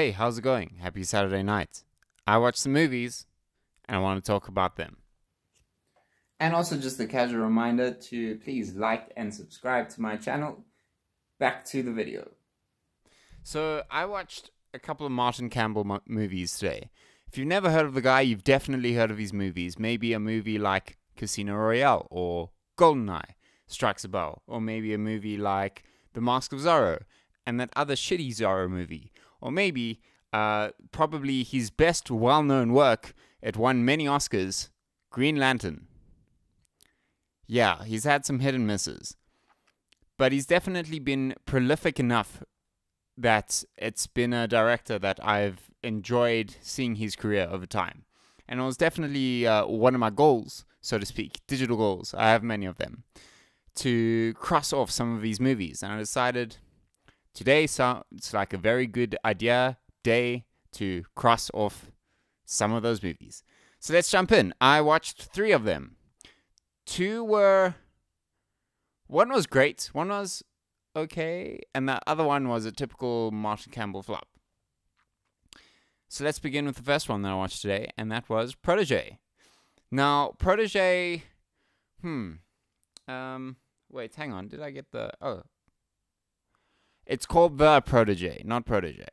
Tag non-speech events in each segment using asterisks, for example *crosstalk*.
Hey, how's it going? Happy Saturday night. I watched some movies and I want to talk about them. And also, just a casual reminder to please like and subscribe to my channel. Back to the video. So, I watched a couple of Martin Campbell mo- movies today. If you've never heard of the guy, you've definitely heard of his movies. Maybe a movie like Casino Royale or Goldeneye strikes a bell, or maybe a movie like The Mask of Zorro and that other shitty Zorro movie or maybe uh, probably his best well known work, it won many Oscars Green Lantern. Yeah, he's had some hit and misses, but he's definitely been prolific enough that it's been a director that I've enjoyed seeing his career over time. And it was definitely uh, one of my goals, so to speak, digital goals. I have many of them to cross off some of these movies. And I decided Today sounds like a very good idea day to cross off some of those movies. So let's jump in. I watched three of them. Two were. One was great, one was okay, and the other one was a typical Martin Campbell flop. So let's begin with the first one that I watched today, and that was Protege. Now, Protege. Hmm. Um. Wait, hang on. Did I get the. Oh, it's called The Protege, not Protege.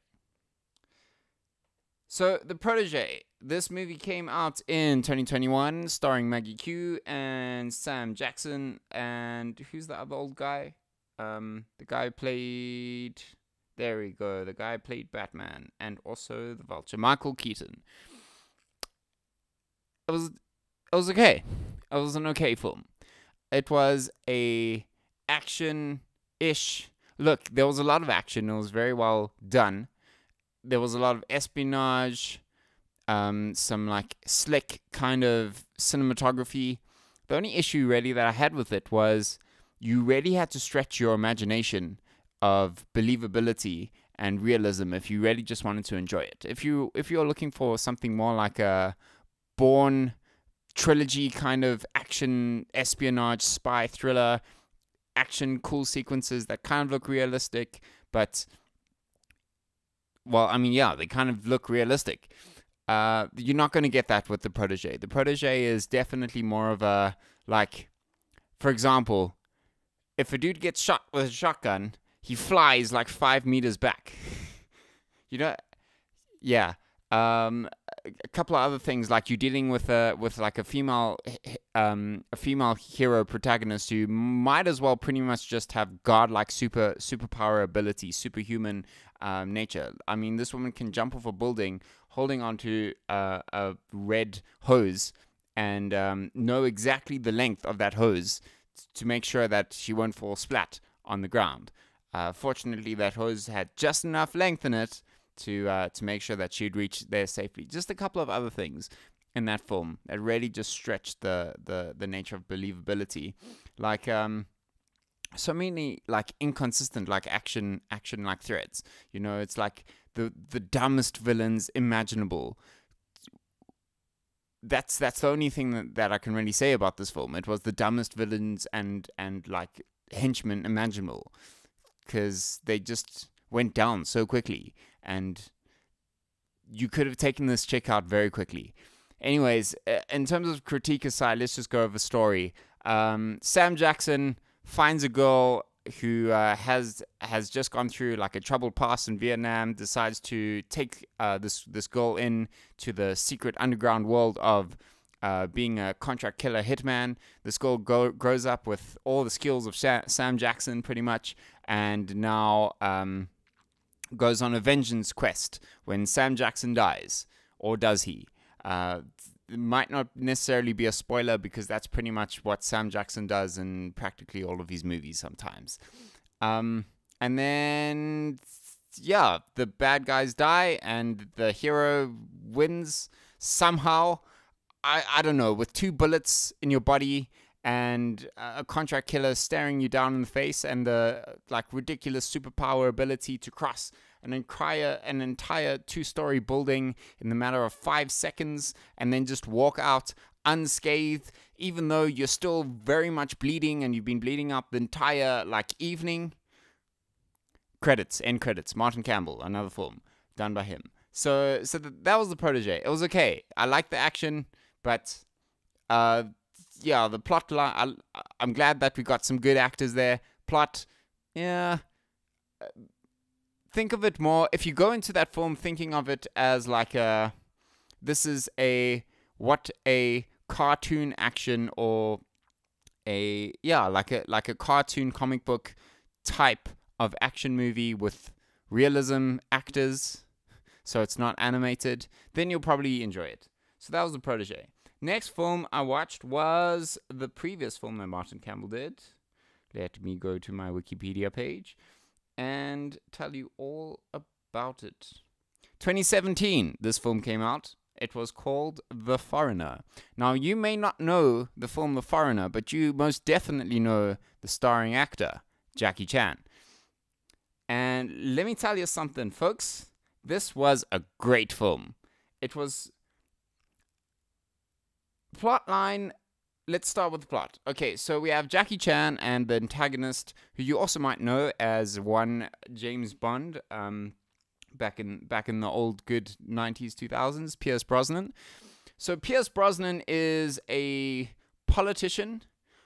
So, The Protege, this movie came out in 2021, starring Maggie Q and Sam Jackson, and who's the other old guy? Um, the guy played. There we go. The guy played Batman and also the Vulture, Michael Keaton. It was, it was okay. It was an okay film. It was a action-ish look, there was a lot of action. It was very well done. There was a lot of espionage, um, some like slick kind of cinematography. The only issue really that I had with it was you really had to stretch your imagination of believability and realism if you really just wanted to enjoy it. If you if you're looking for something more like a Bourne trilogy kind of action espionage spy thriller action, cool sequences that kind of look realistic, but well, I mean, yeah, they kind of look realistic. Uh, you're not going to get that with the protege. The protege is definitely more of a like, for example, if a dude gets shot with a shotgun, he flies like five meters back. *laughs* you know, yeah. Um, a couple of other things like you're dealing with a with like a female um a female hero protagonist who might as well pretty much just have godlike super superpower ability superhuman um, nature. I mean this woman can jump off a building holding onto uh, a red hose and um, know exactly the length of that hose to make sure that she won't fall splat on the ground. Uh, fortunately that hose had just enough length in it to uh, to make sure that she'd reach there safely. Just a couple of other things in that film that really just stretched the the the nature of believability, like um so many like inconsistent like action action like threads. You know, it's like the the dumbest villains imaginable. That's that's the only thing that, that I can really say about this film. It was the dumbest villains and and like henchmen imaginable because they just went down so quickly and you could have taken this chick out very quickly. Anyways, uh, in terms of critique aside, let's just go over the story. Um, Sam Jackson finds a girl who uh, has has just gone through like a troubled past in Vietnam. Decides to take uh, this this girl in to the secret underground world of uh, being a contract killer hitman. This girl go- grows up with all the skills of Sha- Sam Jackson, pretty much, and now um, goes on a vengeance quest when Sam Jackson dies, or does he? Uh, it might not necessarily be a spoiler because that's pretty much what Sam Jackson does in practically all of his movies sometimes. Um, and then, yeah, the bad guys die and the hero wins somehow. I, I don't know, with two bullets in your body and a contract killer staring you down in the face and the like ridiculous superpower ability to cross an entire an entire two-story building in the matter of 5 seconds and then just walk out unscathed even though you're still very much bleeding and you've been bleeding up the entire like evening credits end credits martin campbell another film done by him. So so th- that was the protege. It was okay. I liked the action, but uh, yeah, the plot line. I'm glad that we got some good actors there. Plot, yeah. Think of it more. If you go into that film thinking of it as like a, this is a what a cartoon action or a yeah like a like a cartoon comic book type of action movie with realism actors. So it's not animated. Then you'll probably enjoy it. So that was the protege. Next film i watched was the previous film that martin campbell did. Let me go to my wikipedia page and tell you all about it 2017 this film came out it was called The Foreigner. Now, you may not know the film The Foreigner, but you most definitely know the starring actor, Jackie Chan. And let me tell you something, folks. This was a great film. It was. Plotline. Let's start with the plot. Okay, so we have Jackie Chan and the antagonist, who you also might know as one James Bond. Um, back in back in the old good 90s 2000s Pierce Brosnan so Pierce Brosnan is a politician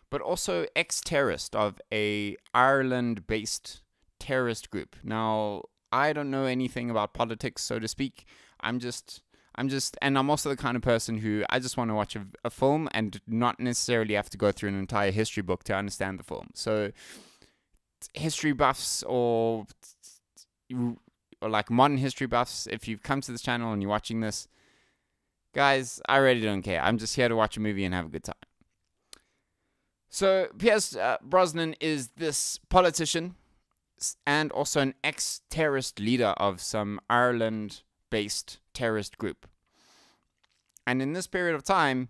but also ex-terrorist of a Ireland based terrorist group now I don't know anything about politics so to speak I'm just I'm just and I'm also the kind of person who I just want to watch a, a film and not necessarily have to go through an entire history book to understand the film so history buffs or or like modern history buffs, if you've come to this channel and you're watching this, guys, I really don't care. I'm just here to watch a movie and have a good time. So, Pierce uh, Brosnan is this politician and also an ex terrorist leader of some Ireland based terrorist group. And in this period of time,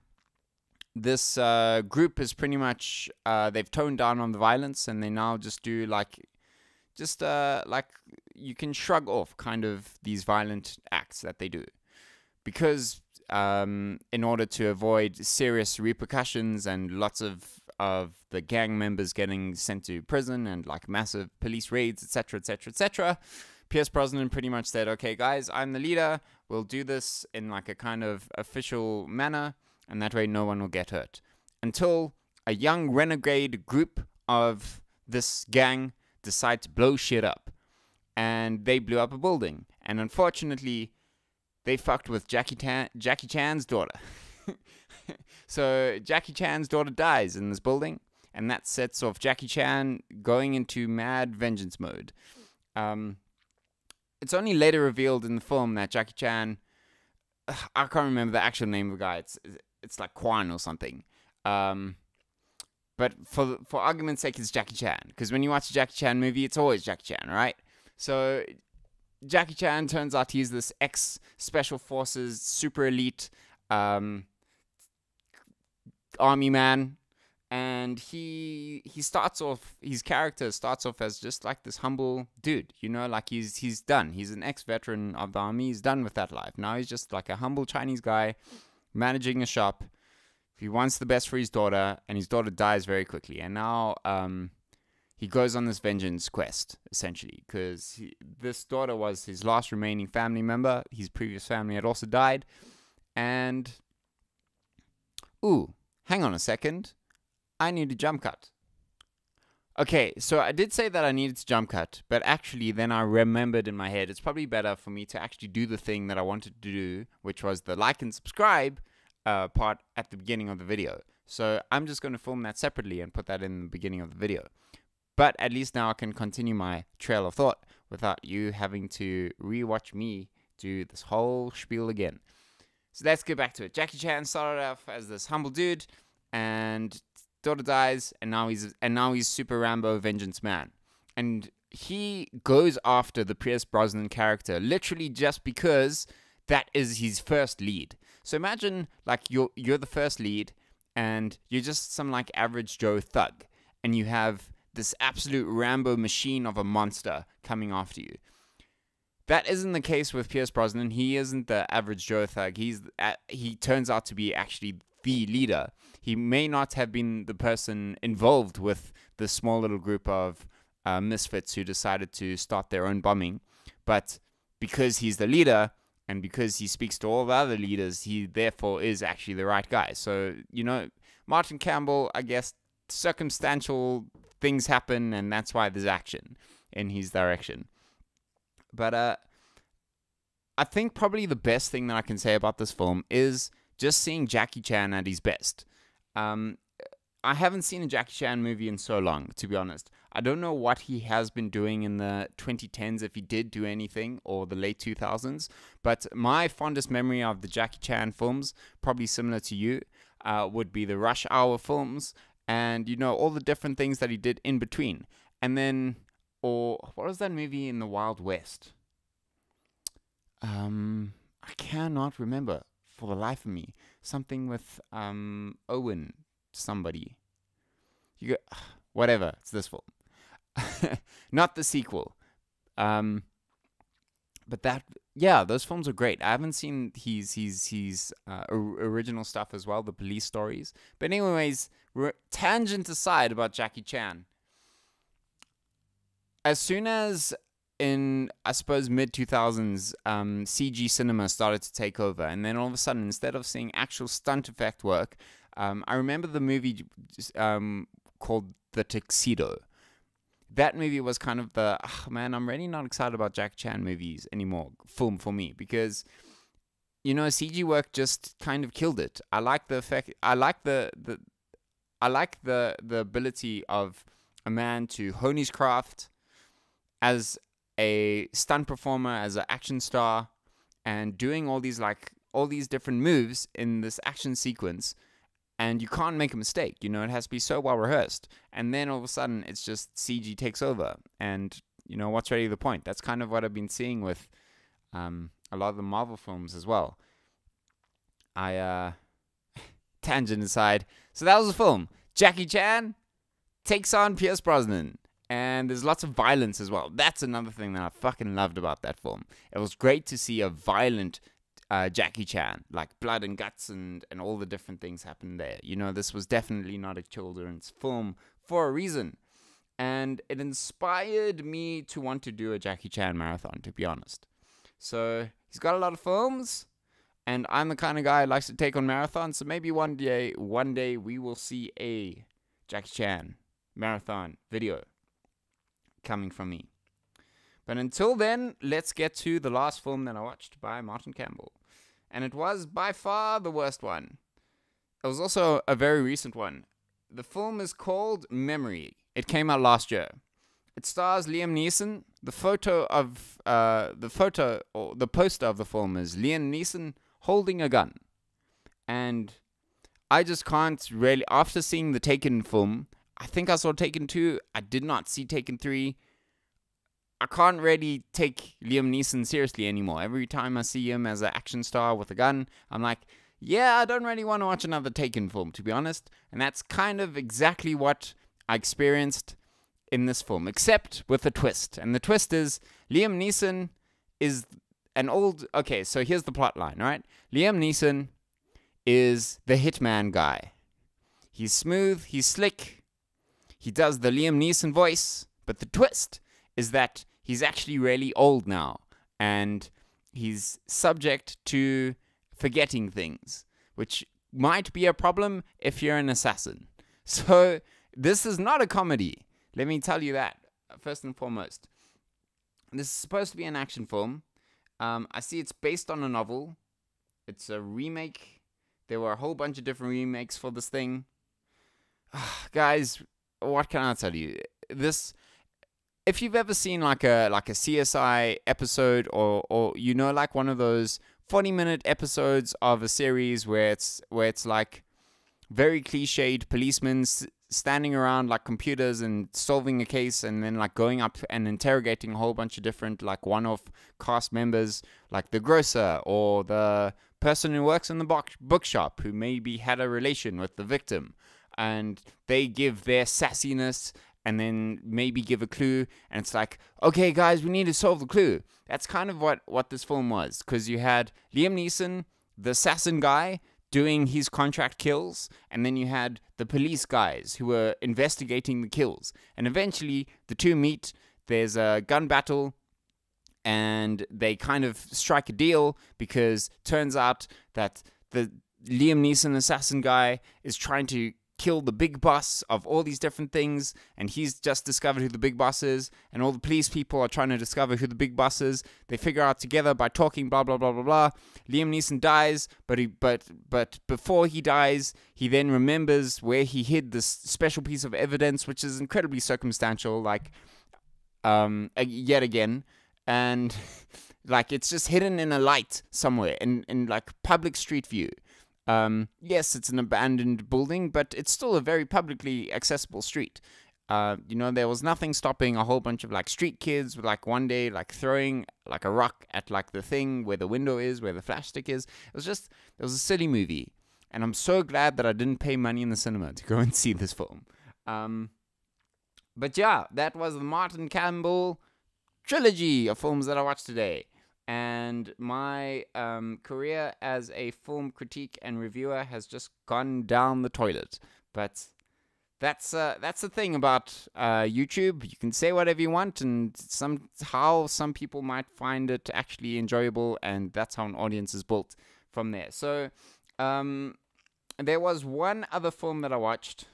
this uh, group is pretty much, uh, they've toned down on the violence and they now just do like just uh, like you can shrug off kind of these violent acts that they do because um, in order to avoid serious repercussions and lots of of the gang members getting sent to prison and like massive police raids etc etc etc Pierce Brosnan pretty much said okay guys I'm the leader we'll do this in like a kind of official manner and that way no one will get hurt until a young renegade group of this gang decide to blow shit up. And they blew up a building. And unfortunately, they fucked with Jackie, Tan- Jackie Chan's daughter. *laughs* so Jackie Chan's daughter dies in this building. And that sets off Jackie Chan going into mad vengeance mode. Um, it's only later revealed in the film that Jackie Chan, *sighs* I can't remember the actual name of the guy. It's it's like Quan or something. Um, but for for argument's sake, it's Jackie Chan because when you watch a Jackie Chan movie, it's always Jackie Chan, right? So Jackie Chan turns out he's this ex special forces super elite um, army man, and he he starts off his character starts off as just like this humble dude, you know, like he's he's done. He's an ex veteran of the army. He's done with that life. Now he's just like a humble Chinese guy managing a shop he wants the best for his daughter, and his daughter dies very quickly. And now um, he goes on this vengeance quest, essentially, because this daughter was his last remaining family member. His previous family had also died. And, ooh, hang on a second. I need a jump cut. Okay, so I did say that I needed to jump cut, but actually then I remembered in my head it's probably better for me to actually do the thing that I wanted to do, which was the like and subscribe, uh, part at the beginning of the video. So I'm just going to film that separately and put that in the beginning of the video. But at least now I can continue my trail of thought without you having to rewatch me do this whole spiel again. So let's get back to it. Jackie Chan started off as this humble dude, and daughter dies, and now he's and now he's Super Rambo Vengeance Man, and he goes after the Pierce Brosnan character literally just because that is his first lead. So imagine like you're you're the first lead and you're just some like average Joe thug and you have this absolute Rambo machine of a monster coming after you. That isn't the case with Pierce Brosnan. He isn't the average Joe thug. He's uh, he turns out to be actually the leader. He may not have been the person involved with the small little group of uh, misfits who decided to start their own bombing, but because he's the leader and because he speaks to all the other leaders, he therefore is actually the right guy. So, you know, Martin Campbell, I guess circumstantial things happen and that's why there's action in his direction. But uh I think probably the best thing that I can say about this film is just seeing Jackie Chan at his best. Um, I haven't seen a Jackie Chan movie in so long, to be honest. I don't know what he has been doing in the 2010s, if he did do anything, or the late 2000s. But my fondest memory of the Jackie Chan films, probably similar to you, uh, would be the Rush Hour films, and you know all the different things that he did in between. And then, or what was that movie in the Wild West? Um, I cannot remember for the life of me. Something with um Owen somebody. You go whatever. It's this film, *laughs* not the sequel. Um, but that yeah, those films are great. I haven't seen his his his uh, original stuff as well, the police stories. But anyways, tangent aside about Jackie Chan. As soon as in I suppose mid 2000s, um, CG cinema started to take over, and then all of a sudden, instead of seeing actual stunt effect work, um, I remember the movie um, called The Tuxedo. That movie was kind of the oh, man. I'm really not excited about Jack Chan movies anymore. Film for me because you know CG work just kind of killed it. I like the effect. I like the the I like the the ability of a man to hone his craft as a stunt performer, as an action star, and doing all these like all these different moves in this action sequence. And you can't make a mistake, you know, it has to be so well rehearsed. And then all of a sudden, it's just CG takes over. And, you know, what's really the point? That's kind of what I've been seeing with um, a lot of the Marvel films as well. I, uh, *laughs* tangent aside. So that was the film. Jackie Chan takes on Pierce Brosnan and there's lots of violence as well. That's another thing that I fucking loved about that film. It was great to see a violent uh, Jackie Chan, like blood and guts and, and all the different things happen there. You know, this was definitely not a children's film for a reason. And it inspired me to want to do a Jackie Chan marathon, to be honest. So he's got a lot of films, and I'm the kind of guy who likes to take on marathons. So maybe one day, one day we will see a Jackie Chan marathon video coming from me. But until then, let's get to the last film that I watched by Martin Campbell. And it was by far the worst one. It was also a very recent one. The film is called Memory. It came out last year. It stars Liam Neeson. The photo of uh, the photo or the poster of the film is Liam Neeson holding a gun. And I just can't really after seeing the Taken film, I think I saw Taken 2. I did not see Taken 3. I can't really take Liam Neeson seriously anymore. Every time I see him as an action star with a gun, I'm like, yeah, I don't really want to watch another Taken film, to be honest. And that's kind of exactly what I experienced in this film, except with a twist. And the twist is Liam Neeson is an old. Okay, so here's the plot line, right? Liam Neeson is the hitman guy. He's smooth, he's slick, he does the Liam Neeson voice, but the twist is that he's actually really old now and he's subject to forgetting things, which might be a problem if you're an assassin. *laughs* So, this is not a comedy. Let me tell you that, first and foremost. This is supposed to be an action film. Um, I see it's based on a novel. It's a remake. There were a whole bunch of different remakes for this thing. *sighs* Guys, what can I tell you? This if you've ever seen like a like a CSI episode or or you know like one of those 40 minute episodes of a series where it's where it's like very cliched policemen standing around like computers and solving a case and then like going up and interrogating a whole bunch of different like one-off cast members like the grocer or the person who works in the book- bookshop who maybe had a relation with the victim and they give their sassiness and then maybe give a clue. And it's like okay guys we need to solve the clue. That's kind of what what this film was because you had liam neeson the assassin guy doing his contract kills and then you had the police guys who were investigating the kills. And eventually the two meet there's a gun battle and they kind of strike a deal because turns out that the Liam Neeson assassin guy is trying to kill the big boss of all these different things, and he's just discovered who the big boss is, and all the police people are trying to discover who the big boss is. They figure out together by talking, blah blah blah blah blah. Liam Neeson dies, but he but but before he dies, he then remembers where he hid this special piece of evidence, which is incredibly circumstantial, like um yet again, and *laughs* like it's just hidden in a light somewhere in in like public street view um, yes, it's an abandoned building, but it's still a very publicly accessible street. Uh, you know, there was nothing stopping a whole bunch of like street kids like one day like throwing like a rock at like the thing where the window is, where the flash stick is. It was just it was a silly movie, and I'm so glad that I didn't pay money in the cinema to go *laughs* and see this film. Um, but yeah, that was the Martin Campbell trilogy of films that I watched today and my um, career as a film critique and reviewer has just gone down the toilet. But that's uh, that's the thing about uh, YouTube. You can say whatever you want, and somehow some people might find it actually enjoyable, and that's how an audience is built from there. So um, there was one other film that I watched.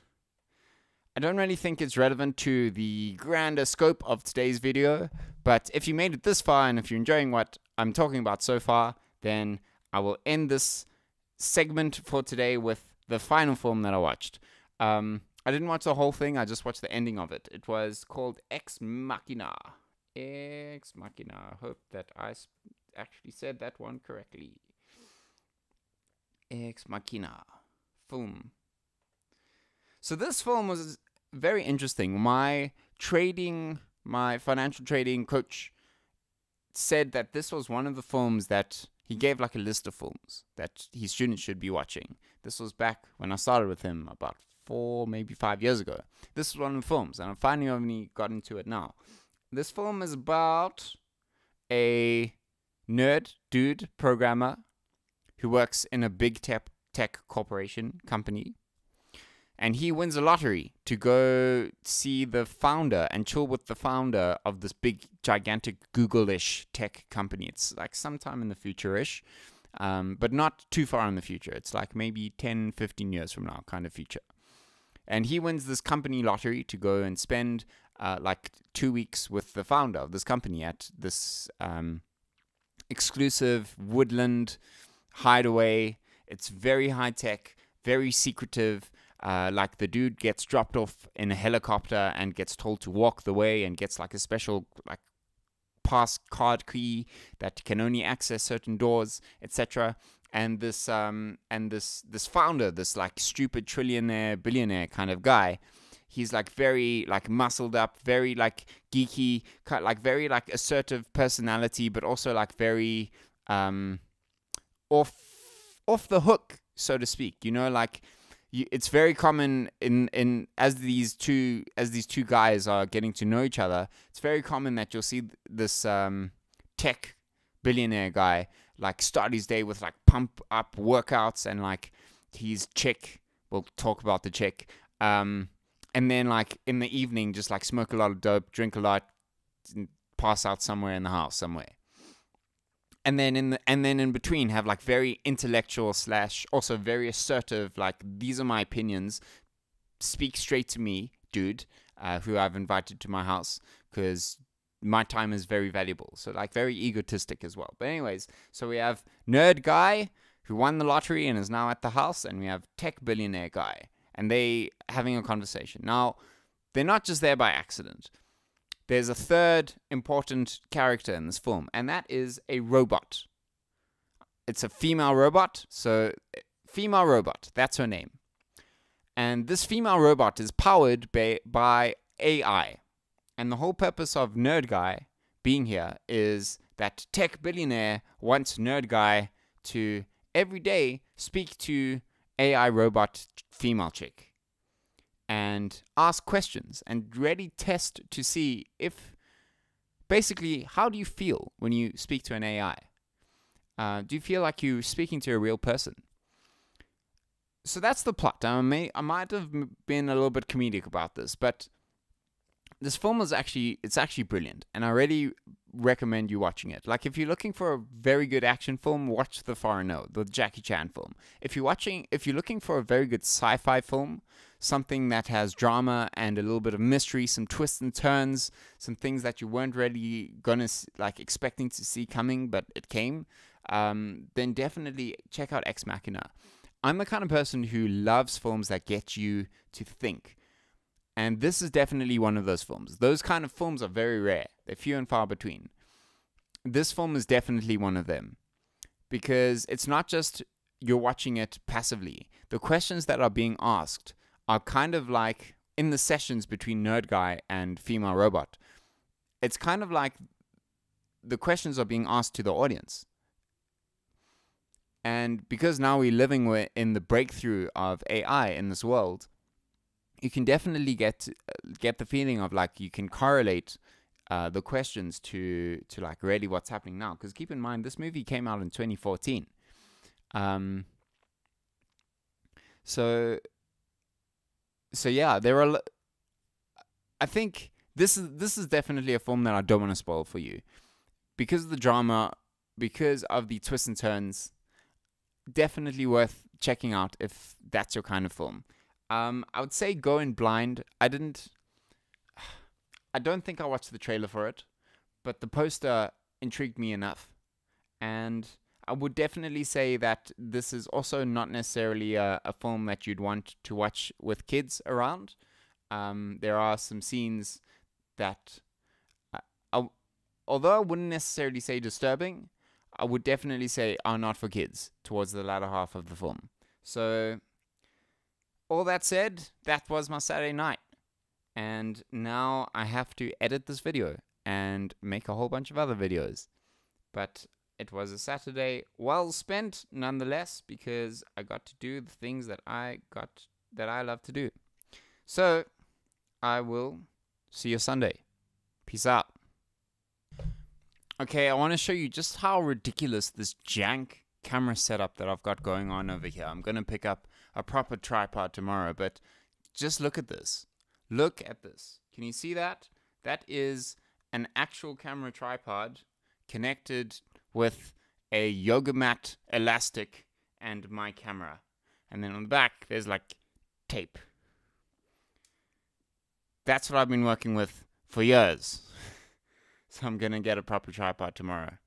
I don't really think it's relevant to the grander scope of today's video, but if you made it this far and if you're enjoying what I'm talking about so far, then I will end this segment for today with the final film that I watched. Um, I didn't watch the whole thing, I just watched the ending of it. It was called Ex Machina. Ex Machina. I hope that I actually said that one correctly. Ex Machina. Film. So this film was very interesting. My trading my financial trading coach said that this was one of the films that he gave like a list of films that his students should be watching. This was back when I started with him about four, maybe five years ago. This was one of the films, and I'm finally only got into it now. This film is about a nerd dude programmer who works in a big tech tech corporation company and he wins a lottery to go see the founder and chill with the founder of this big gigantic google-ish tech company. It's like sometime in the future-ish um, but not too far in the future. It's like maybe 10 15 years from now kind of future. And he wins this company lottery to go and spend uh, like two weeks with the founder of this company at this um, exclusive woodland hideaway. It's very high tech very secretive uh, like the dude gets dropped off in a helicopter and gets told to walk the way and gets like a special like pass card key that can only access certain doors, etc. And this um and this this founder, this like stupid trillionaire billionaire kind of guy, he's like very like muscled up, very like geeky, like very like assertive personality, but also like very um off off the hook, so to speak. You know, like you, it's very common in in as these two as these two guys are getting to know each other. It's very common that you'll see this um, tech billionaire guy like start his day with like pump up workouts and like he's chick. We'll talk about the chick. Um, and then like in the evening, just like smoke a lot of dope, drink a lot, pass out somewhere in the house somewhere and then in the, and then in between have like very intellectual slash also very assertive like these are my opinions. Speak straight to me dude uh, who i've invited to my house because my time is very valuable. So like very egotistic as well. But anyways so we have nerd guy who won the lottery and is now at the house and we have tech billionaire guy and they having a conversation. Now they're not just there by accident there's a third important character in this film, and that is a robot. It's a female robot, so eh, female robot, that's her name. And this female robot is powered by, by AI. And the whole purpose of Nerd Guy being here is that tech billionaire wants Nerd Guy to every day speak to AI robot female chick and ask questions and really test to see if basically how do you feel when you speak to an AI? Uh, do you feel like you're speaking to a real person? So that's the plot. I may I might have been a little bit comedic about this, but this film is actually it's actually brilliant, and I really recommend you watching it. Like if you're looking for a very good action film, watch The Foreigner, the Jackie Chan film. If you're watching if you're looking for a very good sci-fi film, something that has drama and a little bit of mystery, some twists and turns, some things that you weren't really gonna like expecting to see coming, but it came, um, then definitely check out Ex Machina. I'm the kind of person who loves films that get you to think. And this is definitely one of those films. Those kind of films are very rare, they're few and far between. This film is definitely one of them because it's not just you're watching it passively. The questions that are being asked are kind of like in the sessions between Nerd Guy and Female Robot. It's kind of like the questions are being asked to the audience. And because now we're living in the breakthrough of AI in this world, you can definitely get get the feeling of like you can correlate uh, the questions to to like really what's happening now. Because keep in mind, this movie came out in 2014. Um, so so yeah, there are. I think this is this is definitely a film that I don't want to spoil for you, because of the drama, because of the twists and turns definitely worth checking out if that's your kind of film. Um, I would say go in blind. I didn't. *sighs* I don't think I watched the trailer for it, but the poster intrigued me enough, and I would definitely say that this is also not necessarily a, a film that you'd want to watch with kids around. Um, there are some scenes that, uh, I, although I wouldn't necessarily say disturbing, I would definitely say are not for kids towards the latter half of the film. So, all that said, that was my Saturday night. And now I have to edit this video and make a whole bunch of other videos. But it was a Saturday well spent nonetheless because I got to do the things that I got that I love to do. So, I will see you Sunday. Peace out. Okay, I want to show you just how ridiculous this jank camera setup that I've got going on over here. I'm going to pick up a proper tripod tomorrow, but just look at this. Look at this. Can you see that? That is an actual camera tripod connected with a yoga mat elastic and my camera. And then on the back, there's like tape. That's what I've been working with for years. *laughs* So I'm going to get a proper tripod tomorrow.